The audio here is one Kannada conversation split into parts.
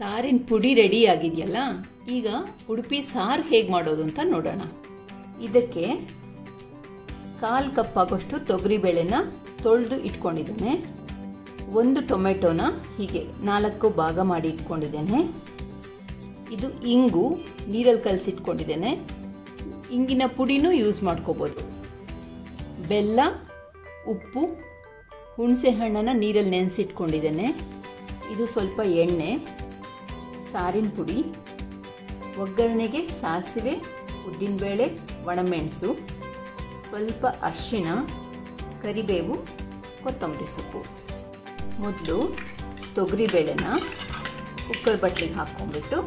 ಸಾರಿನ ಪುಡಿ ರೆಡಿ ಆಗಿದೆಯಲ್ಲ, ಈಗ ಉಡುಪಿ ಸಾರು ಹೇಗೆ ಮಾಡೋದು ಅಂತ ನೋಡೋಣ. ಇದಕ್ಕೆ ಕಾಲು ಕಪ್ ಆಗೋಷ್ಟು ತೊಗರಿಬೇಳೆನ ತೊಳೆದು ಇಟ್ಕೊಂಡಿದ್ದೇನೆ. ಒಂದು ಟೊಮೆಟೊನ ಹೀಗೆ ನಾಲ್ಕು ಭಾಗ ಮಾಡಿ ಇಟ್ಕೊಂಡಿದ್ದೇನೆ. ಇದು ಇಂಗು ನೀರಲ್ಲಿ ಕಲಸಿಟ್ಕೊಂಡಿದ್ದೇನೆ. ಇಂಗಿನ ಪುಡಿನೂ ಯೂಸ್ ಮಾಡ್ಕೋಬೋದು. ಬೆಲ್ಲ, ಉಪ್ಪು ಹುಣಸೆ ಹಣ್ಣನ್ನು ನೀರಲ್ಲಿ ನೆನೆಸಿಟ್ಕೊಂಡಿದ್ದೇನೆ. ಇದು ಸ್ವಲ್ಪ ಎಣ್ಣೆ. ಸಾರಿನ ಪುಡಿ, ಒಗ್ಗರಣೆಗೆ ಸಾಸಿವೆ ಉದ್ದಿನಬೇಳೆ ಒಣಮೆಣಸು, ಸ್ವಲ್ಪ ಅರಿಶಿಣ, ಕರಿಬೇವು, ಕೊತ್ತಂಬರಿ ಸೊಪ್ಪು. ಮೊದಲು ತೊಗರಿಬೇಳೆನ ಕುಕ್ಕರ್ ಬಟ್ಲಿಗೆ ಹಾಕ್ಕೊಂಡ್ಬಿಟ್ಟು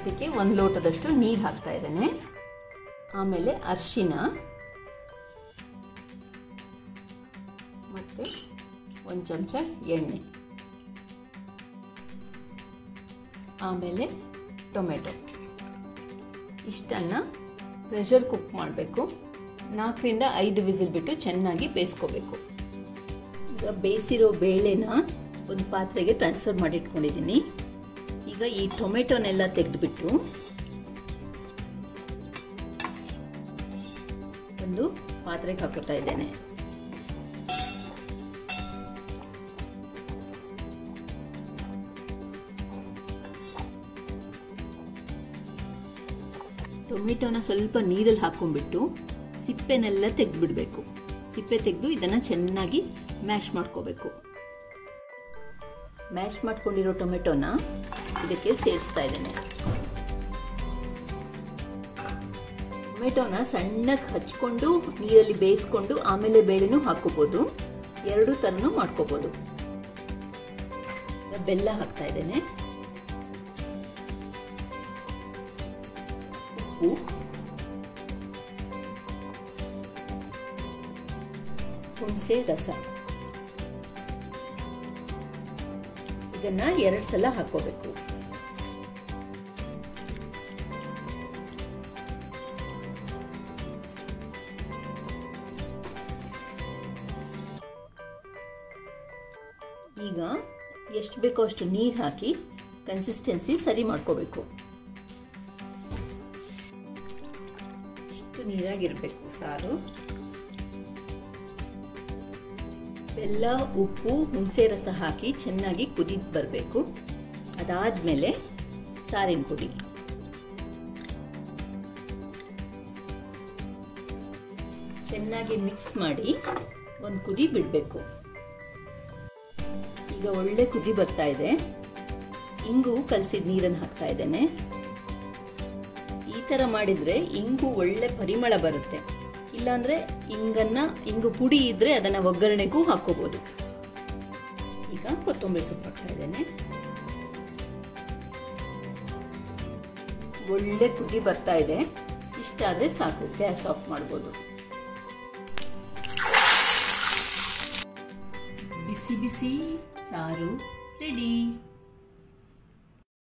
ಅದಕ್ಕೆ ಒಂದು ಲೋಟದಷ್ಟು ನೀರು ಹಾಕ್ತಾ ಇದ್ದೇನೆ. ಆಮೇಲೆ ಅರಿಶಿನ ಮತ್ತು ಒಂದು ಚಮಚ ಎಣ್ಣೆ. ಆಮೇಲೆ ಟೊಮೆಟೊ. ಇಷ್ಟನ್ನು ಪ್ರೆಷರ್ ಕುಕ್ ಮಾಡಬೇಕು. ನಾಲ್ಕರಿಂದ ಐದು ವಿಸಿಲ್ ಬಿಟ್ಟು ಚೆನ್ನಾಗಿ ಬೇಯಿಸ್ಕೋಬೇಕು. ಈಗ ಬೇಯಿಸಿರೋ ಬೇಳೆನ ಒಂದು ಪಾತ್ರೆಗೆ ಟ್ರಾನ್ಸ್ಫರ್ ಮಾಡಿಟ್ಕೊಂಡಿದ್ದೀನಿ. ಈಗ ಈ ಟೊಮೆಟೊನೆಲ್ಲ ತೆಗೆದುಬಿಟ್ಟು ಒಂದು ಪಾತ್ರೆಗೆ ಹಾಕುತ್ತಾ ಇದ್ದೇನೆ. ಟೊಮೆಟೊನ ಸ್ವಲ್ಪ ನೀರಲ್ಲಿ ಹಾಕೊಂಡ್ಬಿಟ್ಟು ಸಿಪ್ಪೆನೆಲ್ಲ ತೆಗೆದ್ಬಿಡ್ಬೇಕು. ಸಿಪ್ಪೆ ತೆಗೆದು ಇದನ್ನು ಚೆನ್ನಾಗಿ ಮ್ಯಾಶ್ ಮಾಡ್ಕೋಬೇಕು. ಮ್ಯಾಶ್ ಮಾಡ್ಕೊಂಡಿರೋ ಟೊಮೆಟೊನ ಇದಕ್ಕೆ ಸೇರಿಸ್ತಾ ಇದ್ದೇನೆ. ಟೊಮೆಟೊನ ಸಣ್ಣಗೆ ಹಚ್ಕೊಂಡು ನೀರಲ್ಲಿ ಬೇಯಿಸ್ಕೊಂಡು ಆಮೇಲೆ ಬೇಳೆನೂ ಹಾಕೋಬೋದು ಎರಡು ಥರನೂ ಮಾಡ್ಕೋಬೋದು. ಬೆಲ್ಲ ಹಾಕ್ತಾ ಇದ್ದೇನೆ. ಉಪ್ಪು ಹುಣಸೆ ರಸ. ಇದನ್ನ ಎರಡು ಸಲ ಹಾಕೋಬೇಕು ಈಗ ಎಷ್ಟು ಬೇಕೋ ಅಷ್ಟು ನೀರು ಹಾಕಿ ಕನ್ಸಿಸ್ಟೆನ್ಸಿ ಸರಿ ಮಾಡ್ಕೋಬೇಕು. ನೀರಾಗಿರಬೇಕು ಸಾರು. ಬೆಲ್ಲ ಉಪ್ಪು, ಹುಣಸೆ ರಸ ಹಾಕಿ ಚೆನ್ನಾಗಿ ಕುದಿದ್ ಬರಬೇಕು. ಅದಾದಮೇಲೆ ಸಾರಿನ ಪುಡಿ. ಚೆನ್ನಾಗಿ ಮಿಕ್ಸ್ ಮಾಡಿ ಒಂದು ಕುದಿ ಬಿಡಬೇಕು. ಈಗ ಒಳ್ಳೆ ಕುದಿ ಬರ್ತಾ ಇದೆ. ಇಂಗು ಕಲಸಿದ ನೀರನ್ನು ಹಾಕ್ತಾ ಇದ್ದೇನೆ. ಥರ ಮಾಡಿದರೆ ಇಂಗು ಒಳ್ಳೆ ಪರಿಮಳ ಬರುತ್ತೆ. ಇಲ್ಲಾಂದ್ರೆ ಇಂಗನ್ನ, ಇಂಗು ಪುಡಿ ಇದ್ರೆ ಅದನ್ನ ಒಗ್ಗರಣೆಗೂ ಹಾಕೋಬಹುದು ಈಗ ಕೊತ್ತಂಬರಿ ಸೊಪ್ಪು ಹಾಕ್ತಾ ಇದ್ದೇನೆ. ಒಳ್ಳೆ ಕುದಿ ಬರ್ತಾ ಇದೆ. ಇಷ್ಟ ಆದ್ರೆ ಸಾಕು, ಗ್ಯಾಸ್ ಆಫ್ ಮಾಡ್ಬೋದು. ಬಿಸಿ ಬಿಸಿ ಸಾರು ರೆಡಿ.